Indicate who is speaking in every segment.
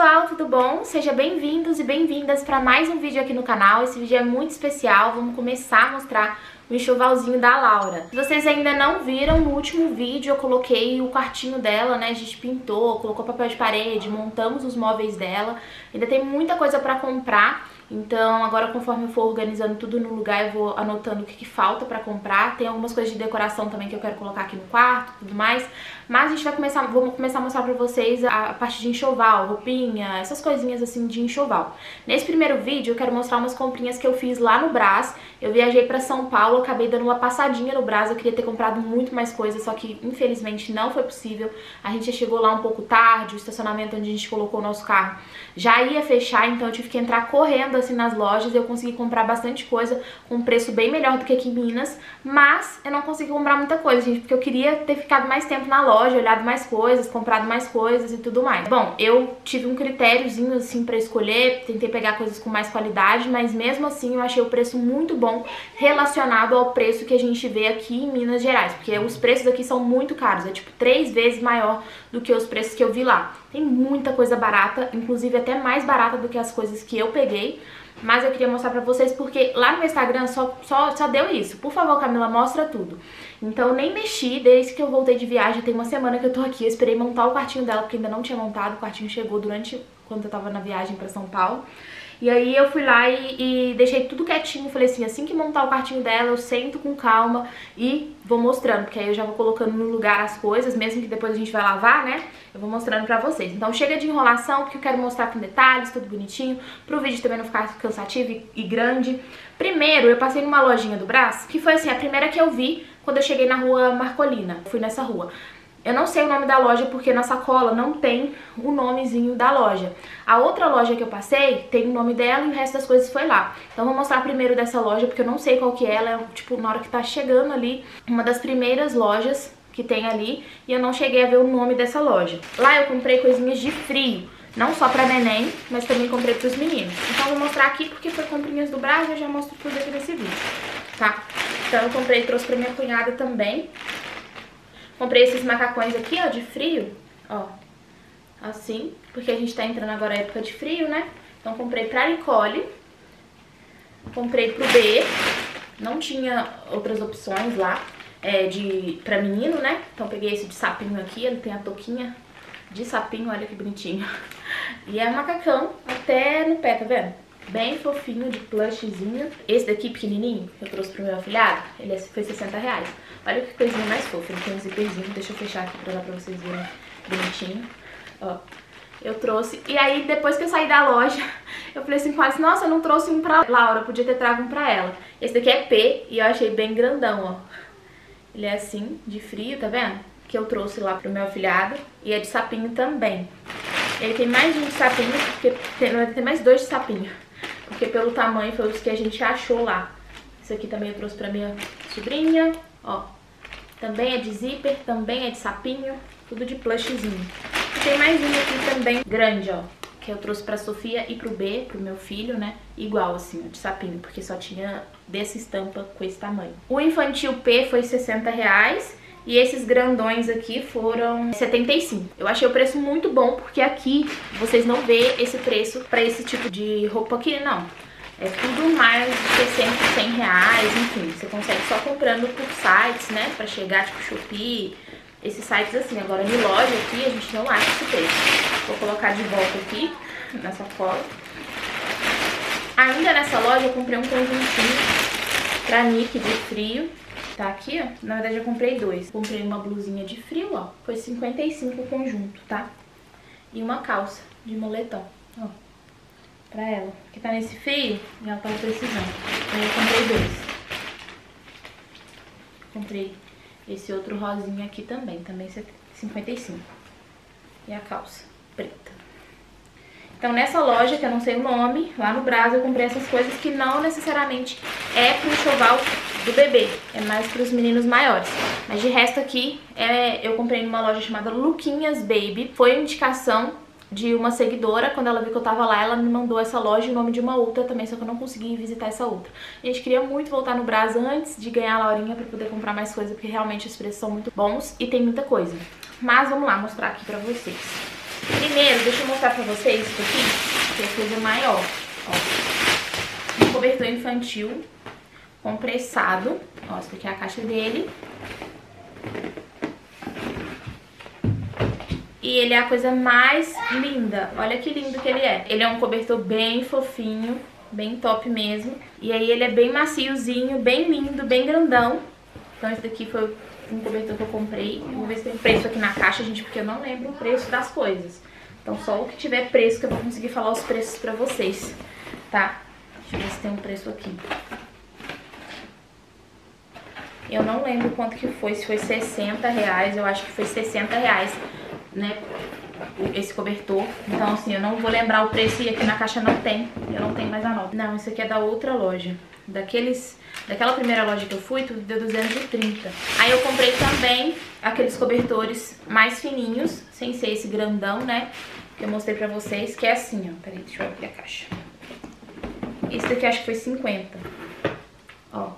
Speaker 1: pessoal, tudo bom? Sejam bem-vindos e bem-vindas para mais um vídeo aqui no canal. Esse vídeo é muito especial, vamos começar a mostrar o enxovalzinho da Laura. Se vocês ainda não viram, no último vídeo eu coloquei o quartinho dela, né? A gente pintou, colocou papel de parede, montamos os móveis dela. Ainda tem muita coisa pra comprar, então agora conforme eu for organizando tudo no lugar eu vou anotando o que, que falta pra comprar. Tem algumas coisas de decoração também que eu quero colocar aqui no quarto tudo mais. Mas a gente vai começar, vou começar a mostrar pra vocês a, a parte de enxoval, roupinha, essas coisinhas assim de enxoval. Nesse primeiro vídeo eu quero mostrar umas comprinhas que eu fiz lá no Brás. Eu viajei pra São Paulo, acabei dando uma passadinha no Brás, eu queria ter comprado muito mais coisas, só que infelizmente não foi possível. A gente chegou lá um pouco tarde, o estacionamento onde a gente colocou o nosso carro já ia fechar, então eu tive que entrar correndo assim nas lojas, eu consegui comprar bastante coisa com um preço bem melhor do que aqui em Minas, mas eu não consegui comprar muita coisa, gente, porque eu queria ter ficado mais tempo na loja, olhado mais coisas, comprado mais coisas e tudo mais. Bom, eu tive um critériozinho assim pra escolher, tentei pegar coisas com mais qualidade, mas mesmo assim eu achei o preço muito bom relacionado ao preço que a gente vê aqui em Minas Gerais, porque os preços aqui são muito caros, é tipo três vezes maior do que os preços que eu vi lá. Tem muita coisa barata, inclusive até mais barata do que as coisas que eu peguei. Mas eu queria mostrar pra vocês porque lá no meu Instagram só, só, só deu isso. Por favor, Camila, mostra tudo. Então eu nem mexi desde que eu voltei de viagem. Tem uma semana que eu tô aqui. Eu esperei montar o quartinho dela porque ainda não tinha montado. O quartinho chegou durante quando eu tava na viagem pra São Paulo. E aí eu fui lá e, e, deixei tudo quietinho, falei assim, assim que montar o quartinho dela, eu sento com calma e vou mostrando, porque aí eu já vou colocando no lugar as coisas, mesmo que depois a gente vai lavar, né? Eu vou mostrando pra vocês. Então chega de enrolação, porque eu quero mostrar com detalhes, tudo bonitinho, pro vídeo também não ficar cansativo e, e grande. Primeiro, eu passei numa lojinha do Brás, que foi assim, a primeira que eu vi quando eu cheguei na rua Marcolina. Fui nessa rua. Eu não sei o nome da loja porque na sacola não tem o nomezinho da loja. A outra loja que eu passei tem o nome dela e o resto das coisas foi lá. Então vou mostrar primeiro dessa loja porque eu não sei qual que é. Ela é tipo na hora que tá chegando ali, uma das primeiras lojas que tem ali e eu não cheguei a ver o nome dessa loja. Lá eu comprei coisinhas de frio. Não só pra neném, mas também comprei pros meninos. Então vou mostrar aqui porque foi comprinhas do Brasil, eu já mostro tudo aqui nesse vídeo, tá? Então eu comprei, trouxe pra minha cunhada também. Comprei esses macacões aqui, ó, de frio, ó, assim, porque a gente tá entrando agora na época de frio, né? Então comprei pra Nicole, comprei pro B, não tinha outras opções lá é, de, pra menino, né? Então peguei esse de sapinho aqui, ele tem a touquinha de sapinho, olha que bonitinho. E é macacão até no pé, tá vendo? Bem fofinho, de plushzinho. Esse daqui, pequenininho, que eu trouxe pro meu afilhado, ele é, foi 60 reais. Olha que coisinha mais fofa, ele tem um zíperzinho, deixa eu fechar aqui pra dar pra vocês verem bonitinho. Ó, eu trouxe. E aí, depois que eu saí da loja, eu falei assim com ela, nossa, eu não trouxe um pra Laura, podia ter trago um pra ela. Esse daqui é P e eu achei bem grandão, ó. Ele é assim, de frio, tá vendo? Que eu trouxe lá pro meu afilhado. E é de sapinho também. Ele tem mais um de sapinho, porque tem, tem mais dois de sapinho. Porque pelo tamanho foi os que a gente achou lá. Esse aqui também eu trouxe pra minha sobrinha. Ó, também é de zíper, também é de sapinho, tudo de plushzinho. E tem mais um aqui também, grande, ó, que eu trouxe pra Sofia e pro B, pro meu filho, né? Igual assim, ó, de sapinho, porque só tinha dessa estampa com esse tamanho. O infantil P foi 60 reais. E esses grandões aqui foram 75. Eu achei o preço muito bom, porque aqui vocês não vê esse preço pra esse tipo de roupa aqui, não. É tudo mais de 60, 100 reais, enfim. Você consegue só comprando por sites, né? Pra chegar, tipo, Shopee, esses sites assim. Agora, em loja aqui, a gente não acha esse preço. Vou colocar de volta aqui, na sacola. Ainda nessa loja, eu comprei um conjuntinho pra Nick de frio. Tá aqui, ó. Na verdade, eu comprei dois. Comprei uma blusinha de frio, ó. Foi 55 o conjunto, tá? E uma calça de moletom, ó pra ela. Que tá nesse fio e ela tava precisando. Aí eu comprei dois. Comprei esse outro rosinha aqui também, também 55. E a calça preta. Então nessa loja, que eu não sei o nome, lá no Brasil eu comprei essas coisas que não necessariamente é pro enxoval do bebê, é mais pros meninos maiores. Mas de resto aqui, é, eu comprei numa loja chamada Luquinhas Baby. Foi indicação de uma seguidora, quando ela viu que eu tava lá, ela me mandou essa loja em nome de uma outra também, só que eu não consegui visitar essa outra. A gente queria muito voltar no Brás antes de ganhar a Laurinha pra poder comprar mais coisa, porque realmente os preços são muito bons e tem muita coisa. Mas vamos lá mostrar aqui pra vocês. Primeiro, deixa eu mostrar pra vocês isso aqui, que é coisa maior. Ó. Um cobertor infantil compressado. Ó, essa aqui é a caixa dele. E ele é a coisa mais linda. Olha que lindo que ele é. Ele é um cobertor bem fofinho, bem top mesmo. E aí ele é bem maciozinho, bem lindo, bem grandão. Então esse daqui foi um cobertor que eu comprei. Vou ver se tem preço aqui na caixa, gente, porque eu não lembro o preço das coisas. Então só o que tiver preço que eu vou conseguir falar os preços pra vocês, tá? Deixa eu ver se tem um preço aqui. Eu não lembro quanto que foi, se foi 60 reais, eu acho que foi 60 reais, né, esse cobertor. Então, assim, eu não vou lembrar o preço e aqui na caixa não tem, eu não tenho mais a nota. Não, isso aqui é da outra loja, daqueles, daquela primeira loja que eu fui, tudo deu 230. Aí eu comprei também aqueles cobertores mais fininhos, sem ser esse grandão, né, que eu mostrei pra vocês, que é assim, ó. Peraí, deixa eu abrir a caixa. Esse daqui acho que foi 50. Ó,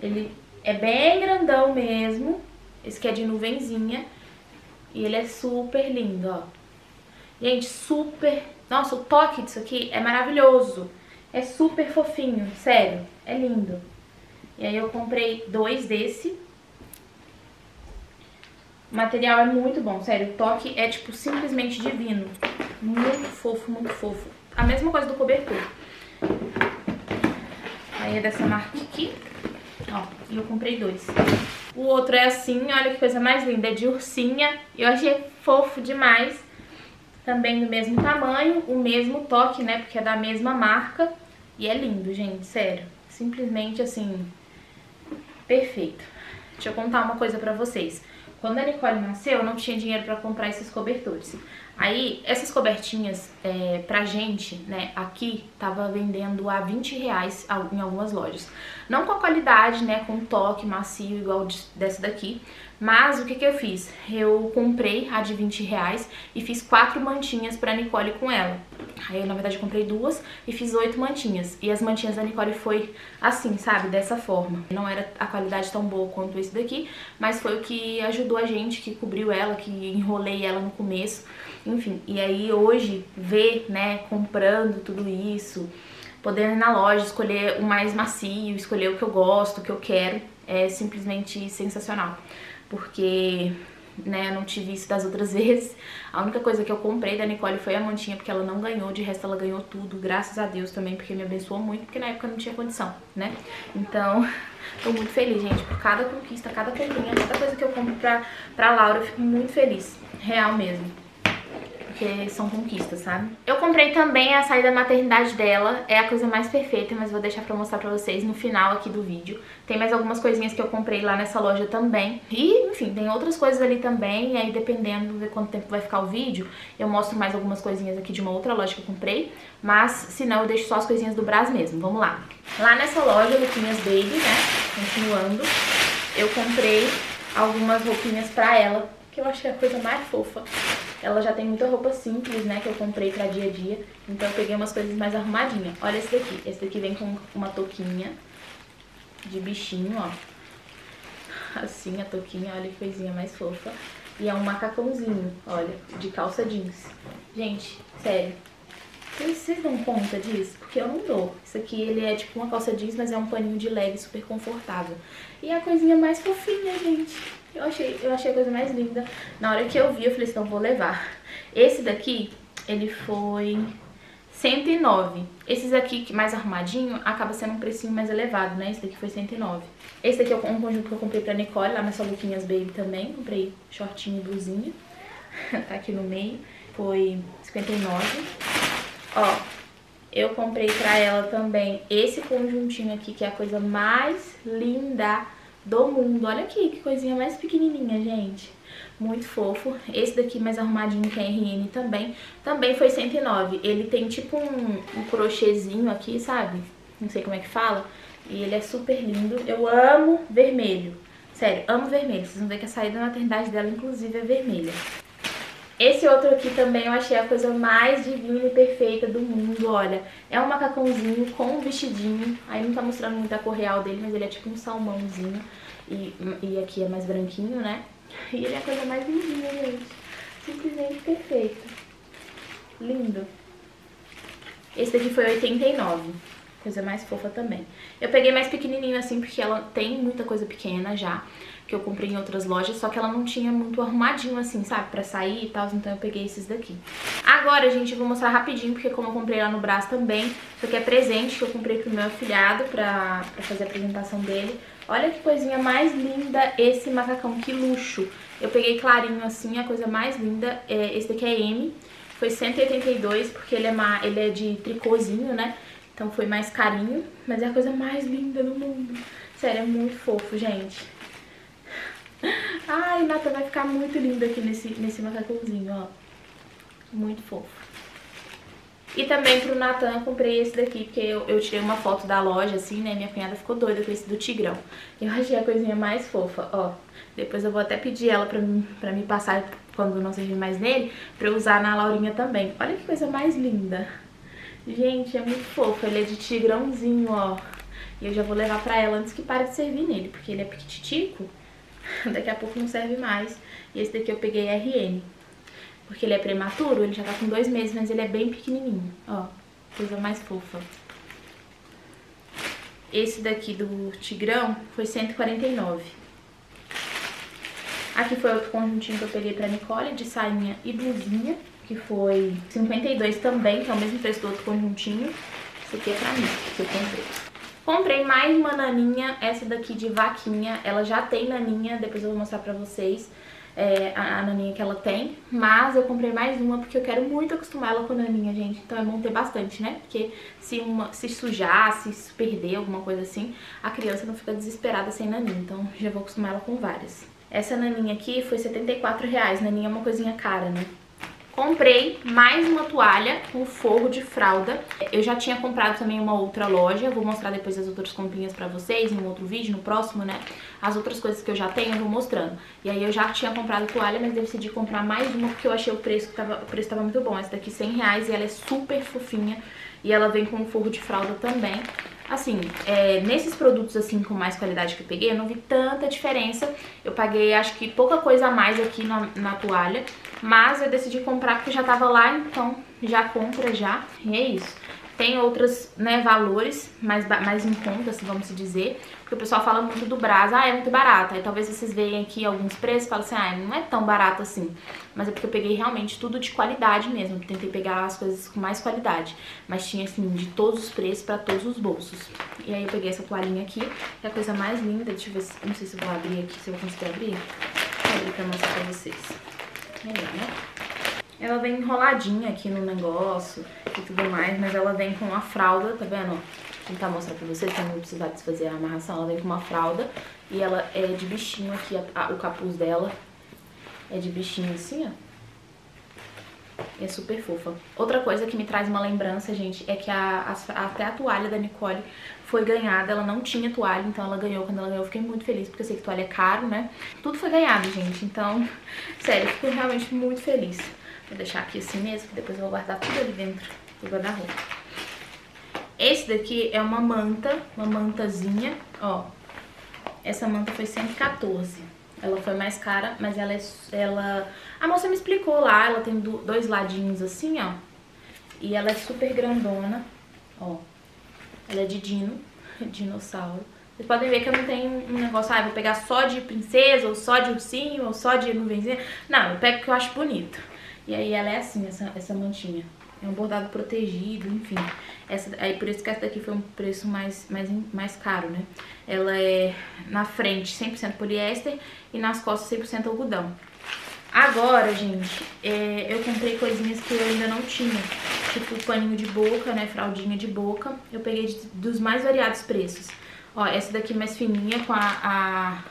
Speaker 1: ele é bem grandão mesmo. Esse aqui é de nuvenzinha. E ele é super lindo, ó. Gente, super... Nossa, o toque disso aqui é maravilhoso. É super fofinho, sério. É lindo. E aí eu comprei dois desse. O material é muito bom, sério. O toque é, tipo, simplesmente divino. Muito fofo, muito fofo. A mesma coisa do cobertor. Aí é dessa marca aqui. Ó, eu comprei dois. O outro é assim, olha que coisa mais linda, é de ursinha. Eu achei fofo demais. Também do mesmo tamanho, o mesmo toque, né, porque é da mesma marca. E é lindo, gente, sério. Simplesmente, assim, perfeito. Deixa eu contar uma coisa pra vocês. Quando a Nicole nasceu, eu não tinha dinheiro pra comprar esses cobertores. Aí, essas cobertinhas, é, pra gente, né, aqui, tava vendendo a 20 reais em algumas lojas. Não com a qualidade, né, com toque macio igual dessa daqui, mas o que que eu fiz? Eu comprei a de 20 reais e fiz quatro mantinhas pra Nicole com ela. Aí eu, na verdade, comprei duas e fiz oito mantinhas. E as mantinhas da Nicole foi assim, sabe? Dessa forma. Não era a qualidade tão boa quanto esse daqui, mas foi o que ajudou a gente, que cobriu ela, que enrolei ela no começo. Enfim, e aí hoje, ver, né, comprando tudo isso, podendo ir na loja, escolher o mais macio, escolher o que eu gosto, o que eu quero, é simplesmente sensacional. Porque né, eu não tive isso das outras vezes. A única coisa que eu comprei da Nicole foi a mantinha, porque ela não ganhou, de resto ela ganhou tudo, graças a Deus também, porque me abençoou muito, porque na época não tinha condição, né? Então, tô muito feliz, gente, por cada conquista, cada comprinha, cada coisa que eu compro pra, pra Laura, eu fico muito feliz, real mesmo porque são conquistas, sabe? Eu comprei também a saída da maternidade dela, é a coisa mais perfeita, mas vou deixar pra mostrar pra vocês no final aqui do vídeo. Tem mais algumas coisinhas que eu comprei lá nessa loja também. E, enfim, tem outras coisas ali também, e aí dependendo de quanto tempo vai ficar o vídeo, eu mostro mais algumas coisinhas aqui de uma outra loja que eu comprei, mas se não eu deixo só as coisinhas do Brás mesmo, vamos lá. Lá nessa loja, Luquinhas Baby, né, continuando, eu comprei algumas roupinhas pra ela, que eu achei a coisa mais fofa. Ela já tem muita roupa simples, né, que eu comprei pra dia a dia. Então eu peguei umas coisas mais arrumadinhas. Olha esse daqui. Esse daqui vem com uma touquinha de bichinho, ó. Assim, a touquinha, olha que coisinha mais fofa. E é um macacãozinho, olha, de calça jeans. Gente, sério. Vocês dão conta disso? Porque eu não dou. Isso aqui, ele é tipo uma calça jeans, mas é um paninho de leve, super confortável. E é a coisinha mais fofinha, gente. Eu achei, eu achei a coisa mais linda. Na hora que eu vi, eu falei assim, vou levar. Esse daqui, ele foi 109. Esses aqui, mais arrumadinho, acaba sendo um precinho mais elevado, né? Esse daqui foi 109. Esse daqui é um conjunto que eu comprei pra Nicole, lá nessa Luquinhas Baby também. Comprei shortinho e blusinha. tá aqui no meio. Foi 59. Ó, eu comprei pra ela também esse conjuntinho aqui, que é a coisa mais linda do mundo. Olha aqui, que coisinha mais pequenininha, gente. Muito fofo. Esse daqui mais arrumadinho, que é RN também, também foi 109. Ele tem tipo um, um crochêzinho aqui, sabe? Não sei como é que fala. E ele é super lindo. Eu amo vermelho. Sério, amo vermelho. Vocês vão ver que a saída da maternidade dela, inclusive, é vermelha. Esse outro aqui também eu achei a coisa mais divina e perfeita do mundo, olha. É um macacãozinho com um vestidinho. Aí não tá mostrando muito a cor real dele, mas ele é tipo um salmãozinho. E, e aqui é mais branquinho, né? E ele é a coisa mais lindinha, gente. Simplesmente perfeito. lindo. Esse daqui foi 89. Coisa mais fofa também. Eu peguei mais pequenininho assim, porque ela tem muita coisa pequena já que eu comprei em outras lojas, só que ela não tinha muito arrumadinho assim, sabe, pra sair e tal, então eu peguei esses daqui. Agora, gente, eu vou mostrar rapidinho, porque como eu comprei lá no braço também, isso aqui é presente que eu comprei pro meu afilhado pra, pra fazer a apresentação dele. Olha que coisinha mais linda esse macacão, que luxo. Eu peguei clarinho assim, a coisa mais linda, é, esse daqui é M, foi 182, porque ele é, uma, ele é de tricôzinho, né? Então foi mais carinho, mas é a coisa mais linda do mundo. Sério, é muito fofo, gente. Ai, Nata vai ficar muito linda aqui nesse, nesse macacãozinho, ó. Muito fofo. E também pro Natan eu comprei esse daqui, porque eu, eu, tirei uma foto da loja, assim, né? Minha cunhada ficou doida com esse do Tigrão. Eu achei a coisinha mais fofa, ó. Depois eu vou até pedir ela pra, pra me passar quando não servir mais nele, pra eu usar na Laurinha também. Olha que coisa mais linda. Gente, é muito fofo. Ele é de tigrãozinho, ó. E eu já vou levar pra ela antes que pare de servir nele, porque ele é piquititico. Daqui a pouco não serve mais. E esse daqui eu peguei RN. Porque ele é prematuro, ele já tá com dois meses, mas ele é bem pequenininho. Ó, coisa mais fofa. Esse daqui do Tigrão foi 149. Aqui foi outro conjuntinho que eu peguei pra Nicole, de sainha e blusinha, que foi 52 também, que é o mesmo preço do outro conjuntinho. Esse aqui é pra mim, que eu comprei. Comprei mais uma naninha, essa daqui de vaquinha. Ela já tem naninha, depois eu vou mostrar pra vocês é, a, a, naninha que ela tem. Mas eu comprei mais uma porque eu quero muito acostumar ela com naninha, gente. Então é bom ter bastante, né? Porque se, uma, se sujar, se perder, alguma coisa assim, a criança não fica desesperada sem naninha. Então já vou acostumar ela com várias. Essa naninha aqui foi 74 reais. Naninha é uma coisinha cara, né? Comprei mais uma toalha com forro de fralda. Eu já tinha comprado também uma outra loja, vou mostrar depois as outras comprinhas pra vocês em um outro vídeo, no próximo, né? As outras coisas que eu já tenho eu vou mostrando. E aí eu já tinha comprado toalha, mas decidi comprar mais uma porque eu achei o preço, tava, o preço tava muito bom. Essa daqui 100 reais e ela é super fofinha e ela vem com forro de fralda também. Assim, é, nesses produtos assim com mais qualidade que eu peguei, eu não vi tanta diferença. Eu paguei acho que pouca coisa a mais aqui na, na toalha, mas eu decidi comprar porque já tava lá, então já compra já. E é isso. Tem outros né, valores mais, mais em conta, assim, vamos dizer. Porque o pessoal fala muito do Brás, ah, é muito barato. Aí talvez vocês vejam aqui alguns preços e falem assim, ah, não é tão barato assim. Mas é porque eu peguei realmente tudo de qualidade mesmo. Tentei pegar as coisas com mais qualidade. Mas tinha, assim, de todos os preços pra todos os bolsos. E aí eu peguei essa toalhinha aqui, que é a coisa mais linda. Deixa eu ver, se, não sei se eu vou abrir aqui, se eu vou conseguir abrir. Vou abrir pra mostrar pra vocês. É, né? Ela vem enroladinha aqui no negócio e tudo mais, mas ela vem com a fralda, tá vendo? Vou tentar mostrar pra vocês, pra não precisar desfazer a amarração. Ela vem com uma fralda e ela é de bichinho aqui, a, a, o capuz dela é de bichinho assim, ó. É super fofa. Outra coisa que me traz uma lembrança, gente, é que a, a, até a toalha da Nicole foi ganhada. Ela não tinha toalha, então ela ganhou. Quando ela ganhou, eu fiquei muito feliz, porque eu sei que toalha é caro, né? Tudo foi ganhado, gente. Então, sério, fiquei realmente muito feliz. Vou deixar aqui assim mesmo, depois eu vou guardar tudo ali dentro do guarda-roupa. Esse daqui é uma manta, uma mantazinha, ó. Essa manta foi 114. Ela foi mais cara, mas ela é... Ela... A moça me explicou lá, ela tem dois ladinhos assim, ó. E ela é super grandona, ó. Ela é de dino, dinossauro. Vocês podem ver que eu não tenho um negócio, ah, vou pegar só de princesa, ou só de ursinho, ou só de nuvenzinha. Não, eu pego o que eu acho bonito. E aí ela é assim, essa, essa mantinha. É um bordado protegido, enfim. Essa, aí por isso que essa daqui foi um preço mais, mais, mais caro, né? Ela é na frente 100% poliéster e nas costas 100% algodão. Agora, gente, é, eu comprei coisinhas que eu ainda não tinha. Tipo paninho de boca, né? Fraldinha de boca. Eu peguei de, dos mais variados preços. Ó, essa daqui mais fininha, com a,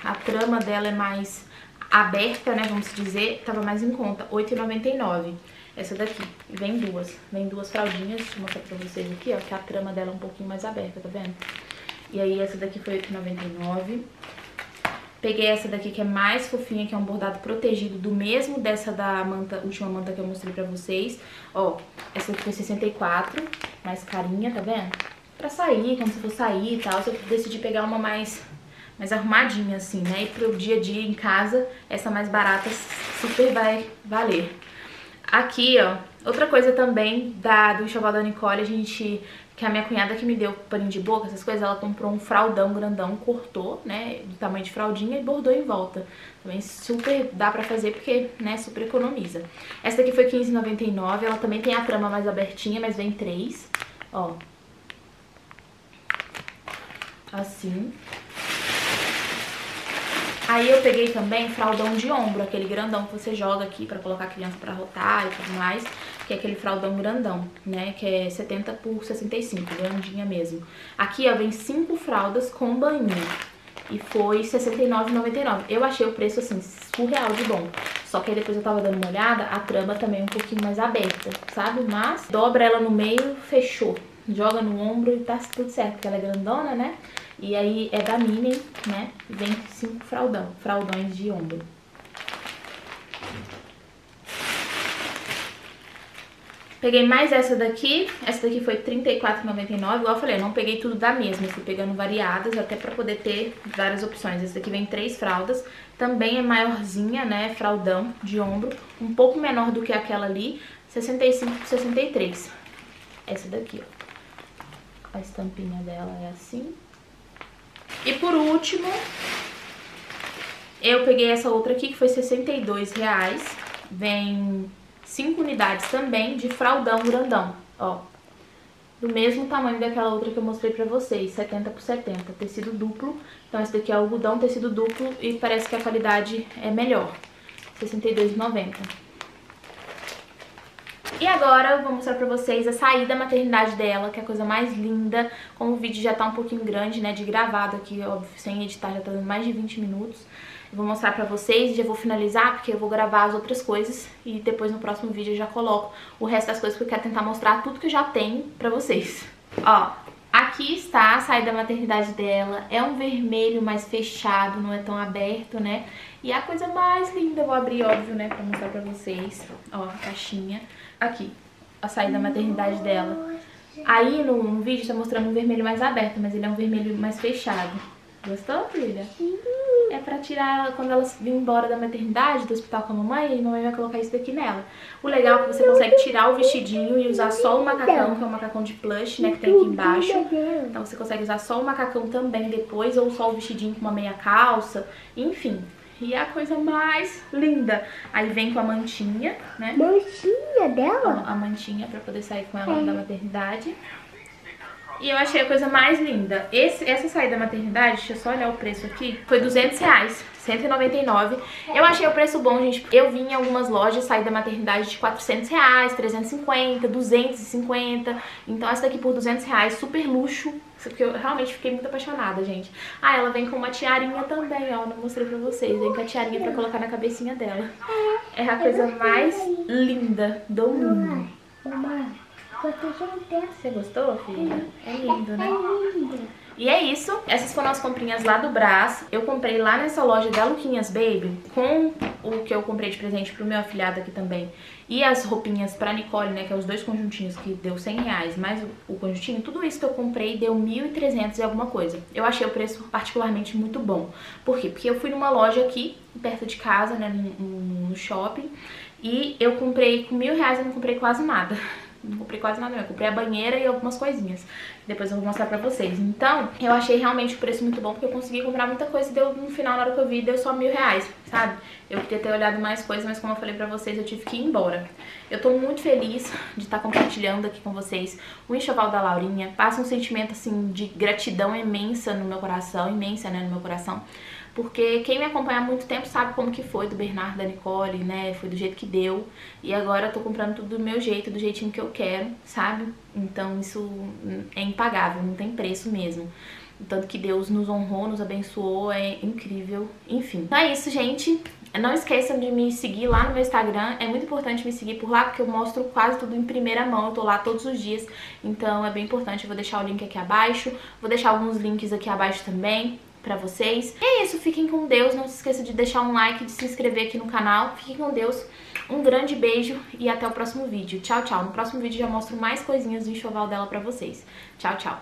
Speaker 1: a, a trama dela é mais aberta, né, vamos dizer, tava mais em conta, R$8,99. Essa daqui, vem duas, vem duas fraldinhas, deixa eu mostrar pra vocês aqui, ó, que a trama dela é um pouquinho mais aberta, tá vendo? E aí essa daqui foi R$8,99. Peguei essa daqui que é mais fofinha, que é um bordado protegido, do mesmo dessa da manta, última manta que eu mostrei pra vocês. Ó, essa aqui foi 64, mais carinha, tá vendo? Pra sair, quando você for sair e tal, eu decidi pegar uma mais mais arrumadinha assim, né? E pro dia a dia em casa, essa mais barata super vai valer. Aqui, ó, Outra coisa também da, do enxoval da Nicole, a gente que a minha cunhada que me deu paninho de boca, essas coisas, ela comprou um fraldão grandão, cortou, né, do tamanho de fraldinha e bordou em volta. Também super dá pra fazer porque, né, super economiza. Essa daqui foi R$15,99, ela também tem a trama mais abertinha, mas vem três, ó. Assim. Aí eu peguei também fraldão de ombro, aquele grandão que você joga aqui pra colocar a criança pra rotar e tudo mais, que é aquele fraldão grandão, né, que é 70 por 65, grandinha mesmo. Aqui, ó, vem cinco fraldas com banho e foi R$69,99. Eu achei o preço, assim, surreal de bom. Só que aí depois eu tava dando uma olhada, a trama também é um pouquinho mais aberta, sabe? Mas dobra ela no meio, fechou. Joga no ombro e tá tudo certo, porque ela é grandona, né? E aí é da Mini, né? Vem cinco fraldão, fraldões de ombro. Peguei mais essa daqui, essa daqui foi R$34,99, igual eu falei, eu não peguei tudo da mesma, fui pegando variadas, até pra poder ter várias opções. Essa daqui vem três fraldas, também é maiorzinha, né, fraldão de ombro, um pouco menor do que aquela ali, 65 por 63. Essa daqui, ó. A estampinha dela é assim. E por último, eu peguei essa outra aqui, que foi R$62,00. Vem 5 unidades também de fraldão grandão, ó. Do mesmo tamanho daquela outra que eu mostrei pra vocês, 70 por 70, tecido duplo. Então esse daqui é algodão, tecido duplo e parece que a qualidade é melhor, R$62,90. E agora eu vou mostrar pra vocês a saída da maternidade dela, que é a coisa mais linda. Como o vídeo já tá um pouquinho grande, né, de gravado aqui, óbvio, sem editar, já tá dando mais de 20 minutos. Eu vou mostrar pra vocês e já vou finalizar, porque eu vou gravar as outras coisas e depois no próximo vídeo eu já coloco o resto das coisas, porque eu quero tentar mostrar tudo que eu já tenho pra vocês. Ó, aqui está a saída da maternidade dela, é um vermelho mais fechado, não é tão aberto, né? E é a coisa mais linda, vou abrir, óbvio, né, pra mostrar pra vocês. Ó, a caixinha. Aqui, a saída da maternidade dela. Aí no, no vídeo tá mostrando um vermelho mais aberto, mas ele é um vermelho mais fechado. Gostou, filha? É pra tirar ela, quando ela vir embora da maternidade, do hospital com a mamãe, a mamãe vai colocar isso daqui nela. O legal é que você consegue tirar o vestidinho e usar só o macacão, que é o macacão de plush, né, que tem aqui embaixo. Então você consegue usar só o macacão também depois, ou só o vestidinho com uma meia calça, enfim. E é a coisa mais linda. Aí vem com a mantinha, né?
Speaker 2: Mantinha dela?
Speaker 1: A, a mantinha pra poder sair com ela é. da maternidade. E eu achei a coisa mais linda. Esse, essa saída da maternidade, deixa eu só olhar o preço aqui, foi 200 reais. 199. Eu achei o preço bom, gente. Eu vi em algumas lojas sair da maternidade de 400 reais, 350, 250. Então essa daqui por 200 reais, super luxo. Porque eu realmente fiquei muito apaixonada, gente. Ah, ela vem com uma tiarinha também, ó. Não mostrei pra vocês. Vem com a tiarinha pra colocar na cabecinha dela. É a coisa mais linda do mundo. Você gostou, filha? É lindo, né? É lindo. E é isso, essas foram as comprinhas lá do Brás. Eu comprei lá nessa loja da Luquinhas Baby, com o que eu comprei de presente pro meu afilhado aqui também. E as roupinhas pra Nicole, né, que é os dois conjuntinhos, que deu 100 reais, mais o, conjuntinho. Tudo isso que eu comprei deu 1.300 e alguma coisa. Eu achei o preço particularmente muito bom. Por quê? Porque eu fui numa loja aqui, perto de casa, né, no, no shopping, e eu comprei com mil reais, eu não comprei quase nada não comprei quase nada, não. Eu comprei a banheira e algumas coisinhas. Depois eu vou mostrar pra vocês. Então, eu achei realmente o preço muito bom, porque eu consegui comprar muita coisa e deu, no final, na hora que eu vi, deu só mil reais, sabe? Eu queria ter olhado mais coisas, mas como eu falei pra vocês, eu tive que ir embora. Eu tô muito feliz de estar compartilhando aqui com vocês o enxoval da Laurinha. Passa um sentimento, assim, de gratidão imensa no meu coração, imensa, né, no meu coração porque quem me acompanha há muito tempo sabe como que foi do Bernardo, da Nicole, né? Foi do jeito que deu. E agora eu tô comprando tudo do meu jeito, do jeitinho que eu quero, sabe? Então isso é impagável, não tem preço mesmo. Tanto que Deus nos honrou, nos abençoou, é incrível. Enfim. Então é isso, gente. Não esqueçam de me seguir lá no meu Instagram, é muito importante me seguir por lá porque eu mostro quase tudo em primeira mão, eu tô lá todos os dias, então é bem importante, eu vou deixar o link aqui abaixo, vou deixar alguns links aqui abaixo também, pra vocês. E é isso, fiquem com Deus, não se esqueça de deixar um like, de se inscrever aqui no canal. Fiquem com Deus, um grande beijo e até o próximo vídeo. Tchau, tchau. No próximo vídeo já mostro mais coisinhas do enxoval dela pra vocês. Tchau, tchau.